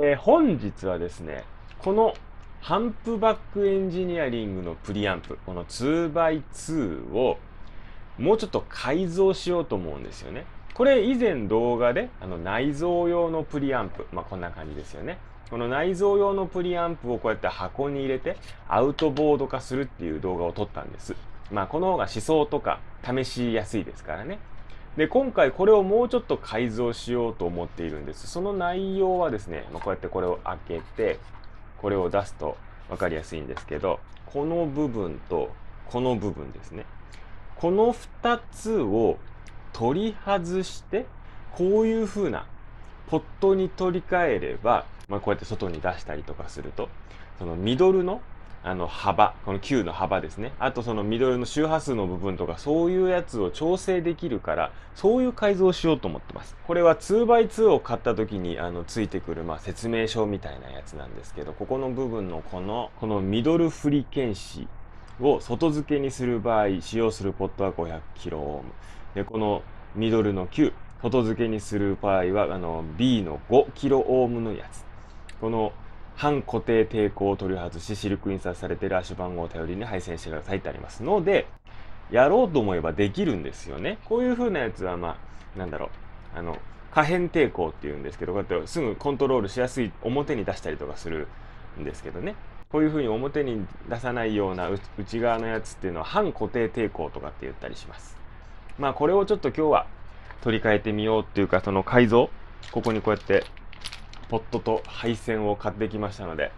えー、本日はですね、このハンプバックエンジニアリングのプリアンプ、この 2x2 をもうちょっと改造しようと思うんですよね。これ以前動画であの内蔵用のプリアンプ、まあ、こんな感じですよね。この内蔵用のプリアンプをこうやって箱に入れてアウトボード化するっていう動画を撮ったんです。まあこの方が思想とか試しやすいですからね。で、今回これをもうちょっと改造しようと思っているんです。その内容はですね、まあ、こうやってこれを開けて、これを出すと分かりやすいんですけど、この部分とこの部分ですね。この2つを取り外して、こういう風なポットに取り替えれば、まあ、こうやって外に出したりとかすると、そのミドルのあの幅、この球の幅ですね。あとそのミドルの周波数の部分とかそういうやつを調整できるから、そういう改造をしようと思ってます。これは 2x2 を買った時にあのついてくるまあ説明書みたいなやつなんですけど、ここの部分のこの、このミドル振り検視を外付けにする場合、使用するポットは 500kΩ。で、このミドルの9、外付けにする場合はあの B の 5kΩ のやつ。この半固定抵抗を取り外し、シルク印刷されている足番号を頼りに配線してくださいってありますので、やろうと思えばできるんですよね。こういう風なやつは、まあ、なんだろう、あの、可変抵抗っていうんですけど、こうやってすぐコントロールしやすい表に出したりとかするんですけどね。こういう風に表に出さないような内側のやつっていうのは半固定抵抗とかって言ったりします。まあこれをちょっと今日は取り替えてみようっていうか、その改造、ここにこうやってポットと配線を買ってきましたので、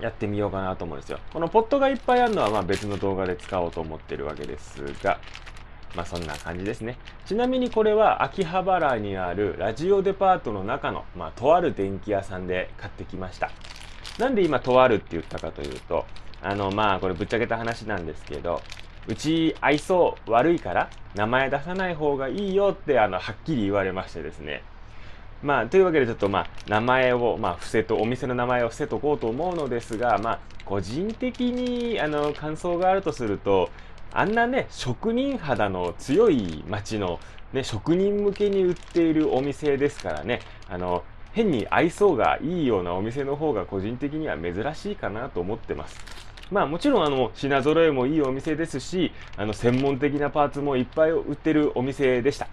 やってみようかなと思うんですよ。このポットがいっぱいあるのはまあ別の動画で使おうと思ってるわけですが、まあそんな感じですね。ちなみにこれは秋葉原にあるラジオデパートの中の、まあ、とある電気屋さんで買ってきました。なんで今とあるって言ったかというと、あのまあこれぶっちゃけた話なんですけど、うち愛想悪いから名前出さない方がいいよってあのはっきり言われましてですね。まあ、というわけでちょっとまあ、名前を、まあ、伏せと、お店の名前を伏せとこうと思うのですが、まあ、個人的に、あの、感想があるとすると、あんなね、職人肌の強い街の、ね、職人向けに売っているお店ですからね、あの、変に愛想がいいようなお店の方が個人的には珍しいかなと思ってます。まあもちろんあの品揃えもいいお店ですし、あの専門的なパーツもいっぱい売ってるお店でした。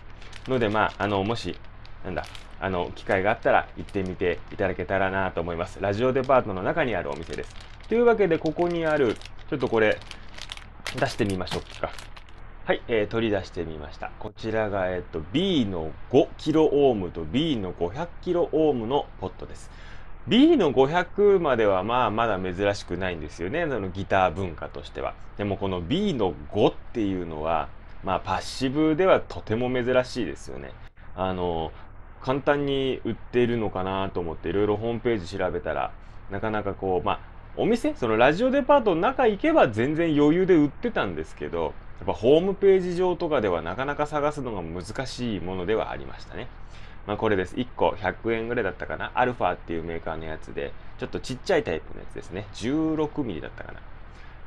のでまあ、あの、もし、なんだ、あの、機会があったら行ってみていただけたらなと思います。ラジオデパートの中にあるお店です。というわけで、ここにある、ちょっとこれ、出してみましょうか。はい、えー、取り出してみました。こちらが、えっ、と、B の 5kΩ と B の 500kΩ のポットです。B の500まではまあまだ珍しくないんですよね。そのギター文化としては。でもこの B の5っていうのは、まあパッシブではとても珍しいですよね。あの、簡単に売っているのかなと思っていろいろホームページ調べたらなかなかこうまあお店そのラジオデパートの中行けば全然余裕で売ってたんですけどやっぱホームページ上とかではなかなか探すのが難しいものではありましたね。まあこれです。1個100円ぐらいだったかな。アルファっていうメーカーのやつで、ちょっとちっちゃいタイプのやつですね。16ミリだったかな。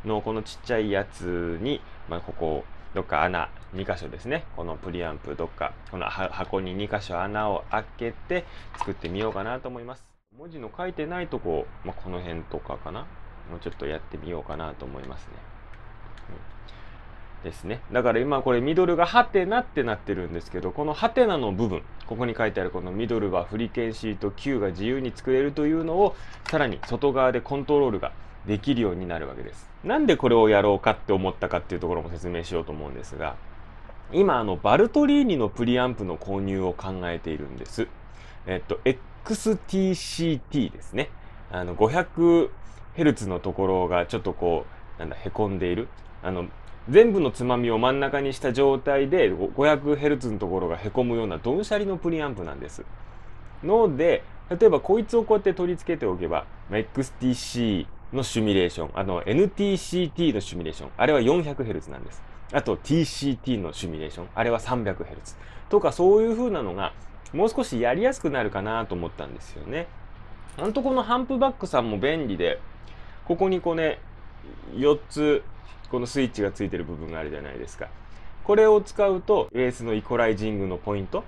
のこのちっちゃいやつに、まあここどっか穴2箇所ですね。このプリアンプどっかこの箱に2箇所穴を開けて作ってみようかなと思います。文字の書いてないとこ、まあ、この辺とかかな。もうちょっとやってみようかなと思いますね、うん、ですね。だから今これミドルがハテナってなってるんですけどこのハテナの部分ここに書いてあるこのミドルはフリケンシート Q が自由に作れるというのをさらに外側でコントロールができるようになるわけです。なんでこれをやろうかって思ったかっていうところも説明しようと思うんですが、今、あの、バルトリーニのプリアンプの購入を考えているんです。えっと、XTCT ですね。あの、500Hz のところがちょっとこう、なんだ、凹んでいる。あの、全部のつまみを真ん中にした状態で 500Hz のところが凹むようなドンシャリのプリアンプなんです。ので、例えばこいつをこうやって取り付けておけば、XTC のシミュレーション、あの NTCT のシミュレーション、あれは 400Hz なんです。あと TCT のシミュレーション、あれは 300Hz とかそういう風なのがもう少しやりやすくなるかなと思ったんですよね。あのとこのハンプバックさんも便利で、ここにこうね、4つこのスイッチがついてる部分があるじゃないですか。これを使うとベースのイコライジングのポイント、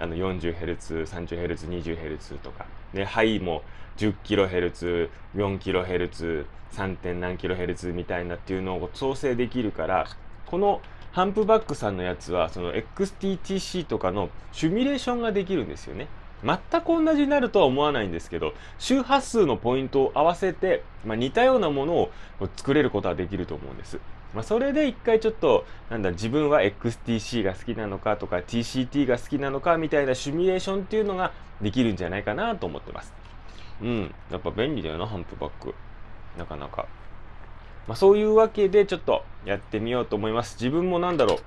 あの 40Hz、30Hz、20Hz とか、ね、ハイも 10kHz、4kHz、3. 点何 kHz みたいなっていうのを調整できるから、このハンプバックさんのやつは、その XTTC とかのシミュレーションができるんですよね。全く同じになるとは思わないんですけど、周波数のポイントを合わせて、まあ、似たようなものを作れることはできると思うんです。まあ、それで一回ちょっと、なんだ、自分は XTC が好きなのかとか TCT が好きなのかみたいなシミュレーションっていうのができるんじゃないかなと思ってます。うん。やっぱ便利だよな、ハンプバック。なかなか。まあ、そういうわけでちょっとやってみようと思います。自分もなんだろう。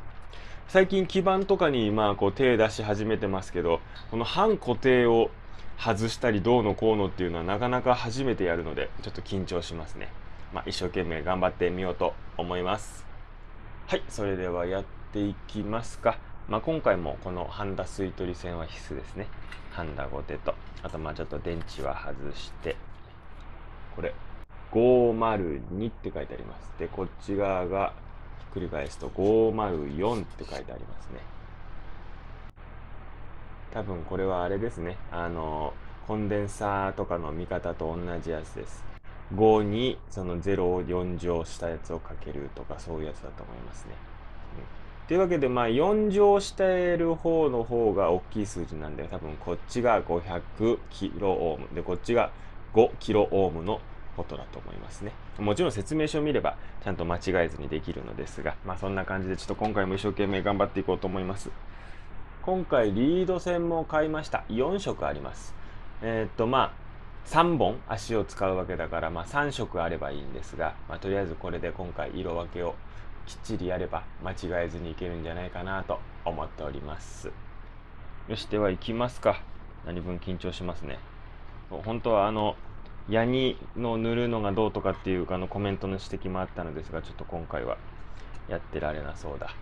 最近基板とかにまあこう手出し始めてますけど、この半固定を外したりどうのこうのっていうのはなかなか初めてやるので、ちょっと緊張しますね。まあ、一生懸命頑張ってみようと思います。はい、それではやっていきますか。まあ、今回もこのハンダ吸い取り線は必須ですね。ハンダ5手と、あとまあちょっと電池は外して、これ、502って書いてあります。で、こっち側が繰り返すと504って書いてありますね。多分これはあれですね。あの、コンデンサーとかの見方と同じやつです。5にその0を4乗したやつをかけるとかそういうやつだと思いますね。というわけで、まあ4乗している方の方が大きい数字なんで、多分こっちが500キロオームで、こっちが5キロオームのことだと思いますね。もちろん説明書を見ればちゃんと間違えずにできるのですが、まあそんな感じでちょっと今回も一生懸命頑張っていこうと思います。今回リード線も買いました。4色あります。えー、っとまあ3本足を使うわけだから、まあ、3色あればいいんですが、まあ、とりあえずこれで今回色分けをきっちりやれば間違えずにいけるんじゃないかなと思っておりますよしでは行きますか何分緊張しますね本当はあのヤニの塗るのがどうとかっていうあのコメントの指摘もあったのですが、ちょっと今回はやってられなそうだ。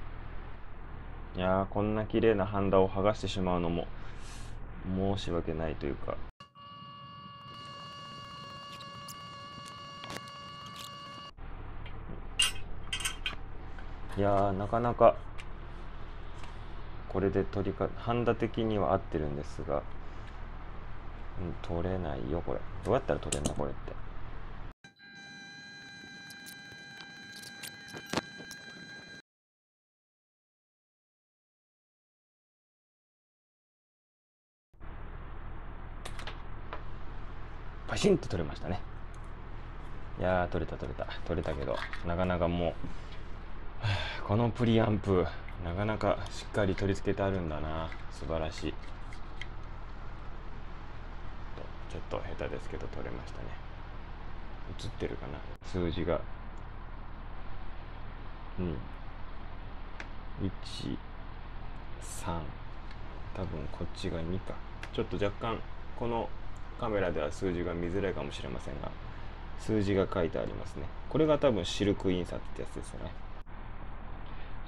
いやー、こんな綺麗なハンダを剥がしてしまうのも申し訳ないというか。いやー、なかなかこれで取りか、ハンダ的には合ってるんですが、うん、取れないよ、これ。どうやったら取れんのこれって。パシンと取れましたね。いやー、取れた取れた。取れたけど、なかなかもう、このプリアンプ、なかなかしっかり取り付けてあるんだな。素晴らしい。ちょっと下手ですけど取れましたね。映ってるかな？数字が。うん。13多分こっちが2か。ちょっと若干このカメラでは数字が見づらいかもしれませんが数字が書いてありますね。これが多分シルク印刷ってやつですよね。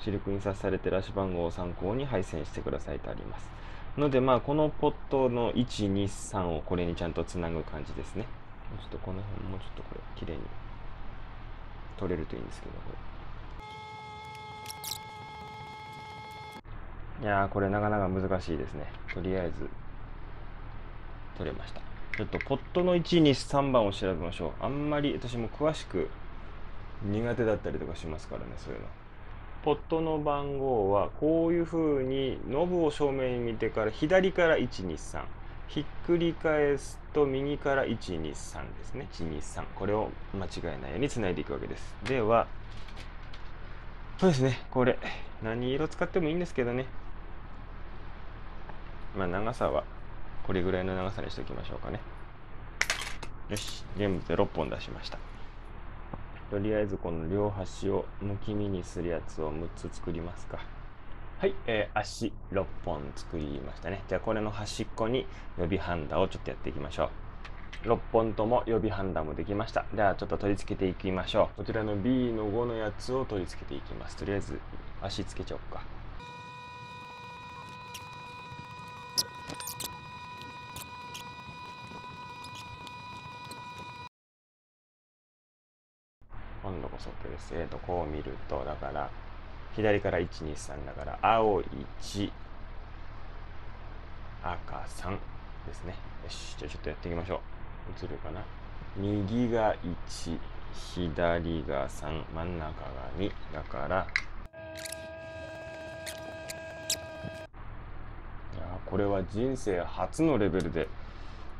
シルク印刷されてらし番号を参考に配線してくださいとありますので、まあ、このポットの1、2、3をこれにちゃんとつなぐ感じですね。ちょっとこの辺もうちょっとこれ、綺麗に取れるといいんですけど、これ。いやー、これなかなか難しいですね。とりあえず、取れました。ちょっとポットの1、2、3番を調べましょう。あんまり私も詳しく苦手だったりとかしますからね、そういうの。ポットの番号はこういうふうにノブを正面に見てから左から123ひっくり返すと右から123ですね。123これを間違えないようにつないでいくわけです。ではそうですね。これ何色使ってもいいんですけどね。まあ長さはこれぐらいの長さにしておきましょうかね。よし。全部で6本出しました。とりあえずこの両端をむき身にするやつを6つ作りますか。はい、えー、足6本作りましたね。じゃあこれの端っこに予備ハンダをちょっとやっていきましょう。6本とも予備ハンダもできました。ではちょっと取り付けていきましょう。こちらの B の5のやつを取り付けていきます。とりあえず足つけちゃおうか。今度こそ OK です。えっ、ー、と、こう見ると、だから、左から1、2、3だから、青1、赤3ですね。よしじゃあちょっとやっていきましょう。映るかな？右が1左が3真ん中が2だから。いやこれは人生初のレベルで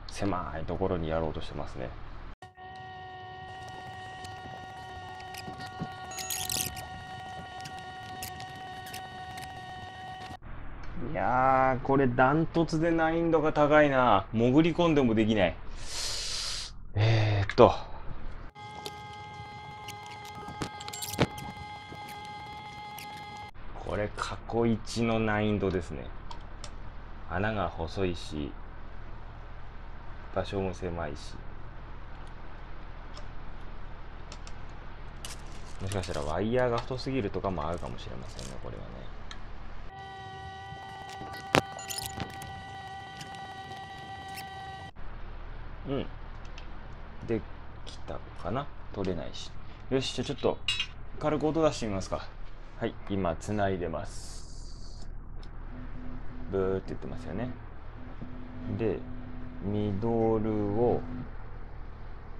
狭いところにやろうとしてますね。いやーこれダントツで難易度が高いな。潜り込んでもできない。えー、っと。これ過去一の難易度ですね。穴が細いし場所も狭いし。もしかしたらワイヤーが太すぎるとかもあるかもしれませんねこれはね。うん。できたかな？取れないし。よしじゃあちょっと軽く音出してみますか。はい今つないでます。ブーって言ってますよね。でミドルを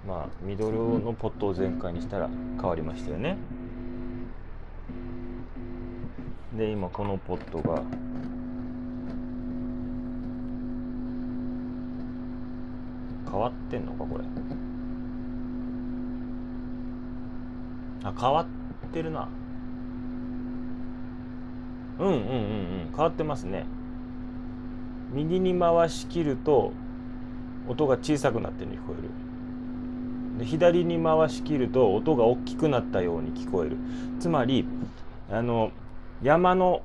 まあミドルのポットを全開にしたら変わりましたよね。で今このポットが変わってんのかこれ。あ変わってるな。うんうんうんうん。変わってますね。右に回し切ると音が小さくなってるように聞こえる。で左に回し切ると音が大きくなったように聞こえる。つまりあの山の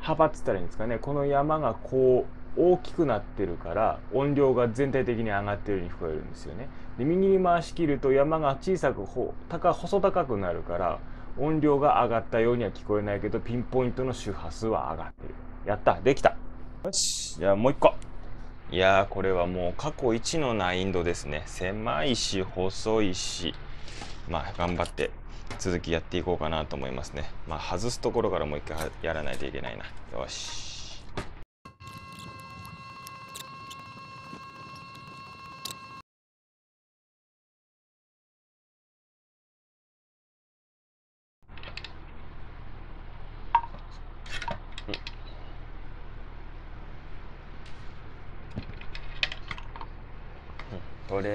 幅っつったらいいんですかね。この山がこう大きくなってるから音量が全体的に上がってるように聞こえるんですよね。で右に回し切ると山が小さく高細高くなるから音量が上がったようには聞こえないけどピンポイントの周波数は上がってる。やったできた。よしじゃあもう一個。いやーこれはもう過去一の難易度ですね。狭いし細いし。まあ頑張って続きやっていこうかなと思いますね。まあ外すところからもう一回やらないといけないな。よし取れ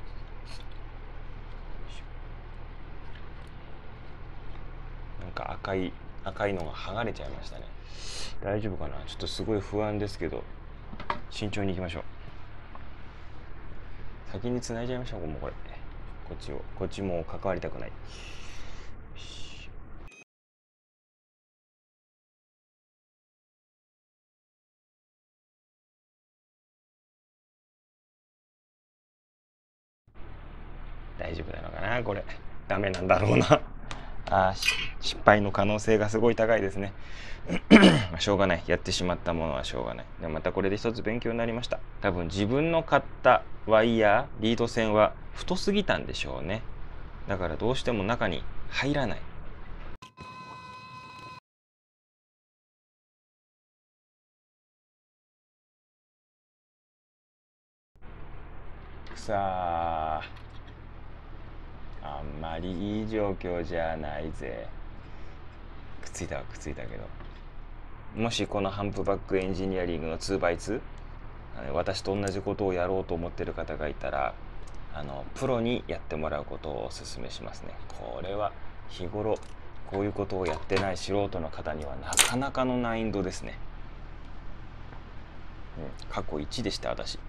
か赤い赤いのが剥がれちゃいましたね。大丈夫かな？ちょっとすごい不安ですけど。慎重に行きましょう。先に繋いじゃいましょうもうこれ。こっちを。こっちも関わりたくない。大丈夫なのかな？これ。ダメなんだろうな。あ失敗の可能性がすごい高いですね。しょうがない。やってしまったものはしょうがない。でまたこれで一つ勉強になりました。多分自分の買ったワイヤーリード線は太すぎたんでしょうね。だからどうしても中に入らない。さああんまりいい状況じゃないぜ。くっついたはくっついたけど。もしこのハンプバックエンジニアリングの 2x2 私と同じことをやろうと思ってる方がいたらあのプロにやってもらうことをお勧めしますね。これは日頃こういうことをやってない素人の方にはなかなかの難易度ですね、うん、過去1でした私。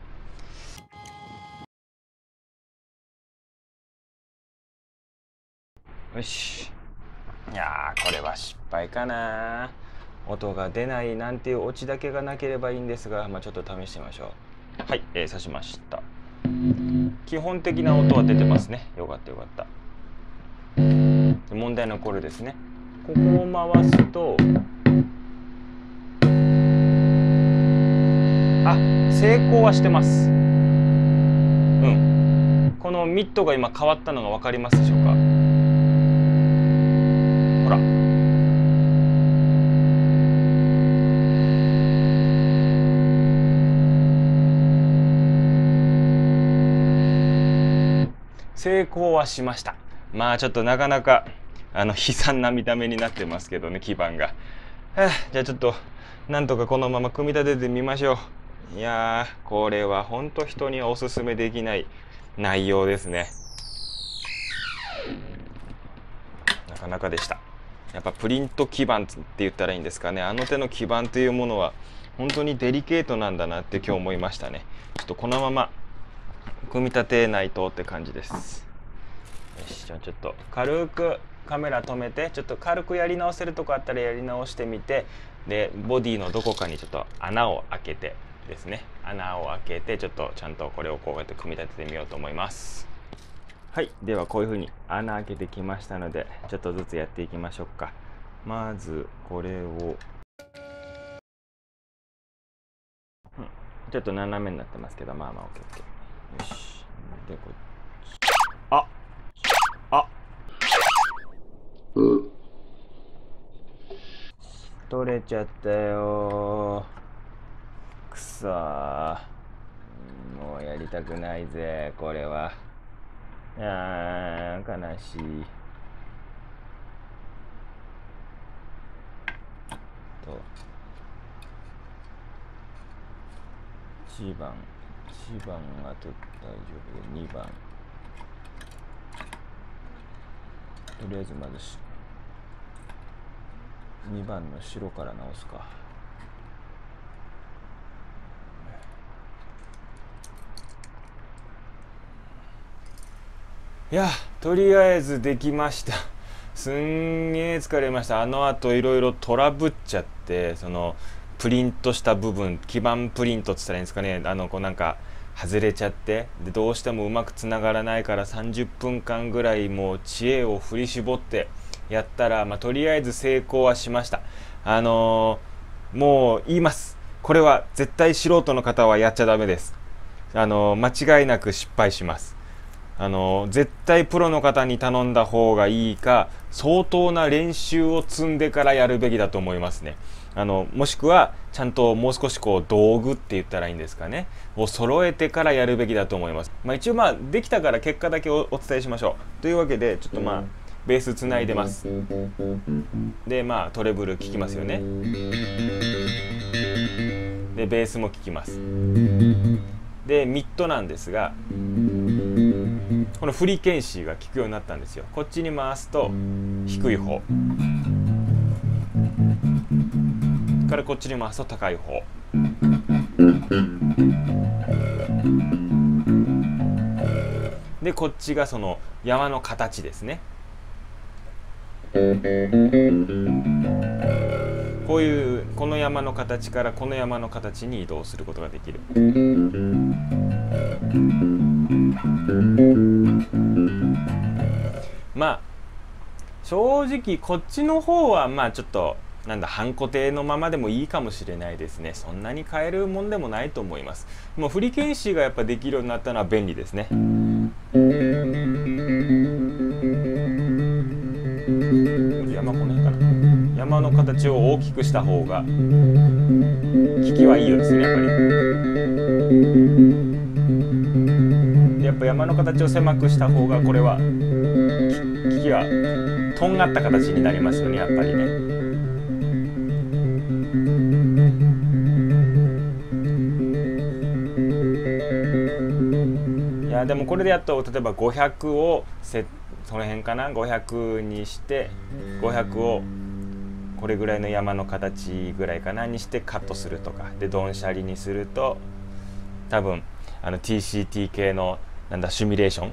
よし。いやこれは失敗かな。音が出ないなんていうオチだけがなければいいんですが、まあ、ちょっと試してみましょう。はい、えー、刺しました。基本的な音は出てますね。よかったよかった。問題のこれですね。ここを回すとあ成功はしてます。うん。このミットが今変わったのが分かりますでしょうか？成功はしました。まあちょっとなかなかあの悲惨な見た目になってますけどね基盤が、はあ、じゃあちょっとなんとかこのまま組み立ててみましょう。いやーこれはほんと人にはおすすめできない内容ですね。なかなかでした。やっぱプリント基板って言ったらいいんですかね。あの手の基板というものは本当にデリケートなんだなって今日思いましたね。ちょっとこのまま組み立てないとって感じです。よしじゃあちょっと軽くカメラ止めてちょっと軽くやり直せるとこあったらやり直してみてでボディのどこかにちょっと穴を開けてですね。穴を開けてちょっとちゃんとこれをこうやって組み立ててみようと思います。はいではこういうふうに穴開けてきましたのでちょっとずつやっていきましょうか。まずこれを、ちょっと斜めになってますけどまあまあ OKOK よしでこっちああ取れちゃったよくそ。もうやりたくないぜこれは。あー悲しい。と。1番。1番がと大丈夫で2番。とりあえずまずし2番の白から直すか。いやとりあえずできました。すんげえ疲れました。あのあといろいろトラブっちゃってそのプリントした部分基板プリントって言ったらいいんですかね。あのこうなんか外れちゃってでどうしてもうまくつながらないから30分間ぐらいもう知恵を振り絞ってやったら、まあ、とりあえず成功はしました。あのー、もう言います。これは絶対素人の方はやっちゃダメです。あのー、間違いなく失敗します。あの絶対プロの方に頼んだ方がいいか相当な練習を積んでからやるべきだと思いますね。あのもしくはちゃんともう少しこう道具って言ったらいいんですかね。を揃えてからやるべきだと思います、まあ、一応まあできたから結果だけお伝えしましょう。というわけでちょっとまあベースつないでます。でまあトレブル聴きますよね。でベースも聴きます。でミッドなんですがこのフリケンシーが効くようになったんですよ。こっちに回すと低い方からこっちに回すと高い方。でこっちがその山の形ですね。こういうこの山の形からこの山の形に移動することができる。まあ正直こっちの方はまあちょっとなんだ半固定のままでもいいかもしれないですね。そんなに変えるもんでもないと思います。もう振り検視がやっぱできるようになったのは便利ですね。山この辺かな。山の形を大きくした方が効きはいいようですねやっぱり。やっぱ山の形を狭くした方がこれは効きはとんがった形になりますよねやっぱりね。でもこれでやっと例えば500をせその辺かな？500にして500をこれぐらいの山の形ぐらいかな？にしてカットするとか。でドンシャリにすると多分あの TCT 系のなんだシミュレーション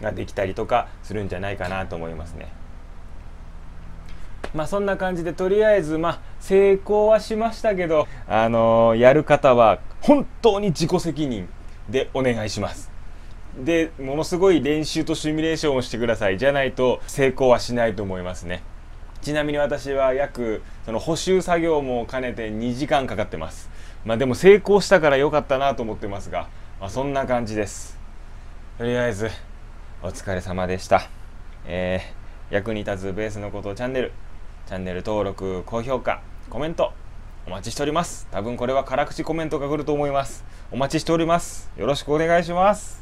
ができたりとかするんじゃないかなと思いますね。まあそんな感じでとりあえずまあ成功はしましたけどあのー、やる方は本当に自己責任でお願いします。でものすごい練習とシミュレーションをしてくださいじゃないと成功はしないと思いますね。ちなみに私は約その補修作業も兼ねて2時間かかってます。まあでも成功したから良かったなと思ってますが、まあ、そんな感じです。とりあえずお疲れ様でした。えー、役に立つベースのことチャンネルチャンネル登録高評価コメント。お待ちしております。多分これは辛口コメントが来ると思います。お待ちしております。よろしくお願いします。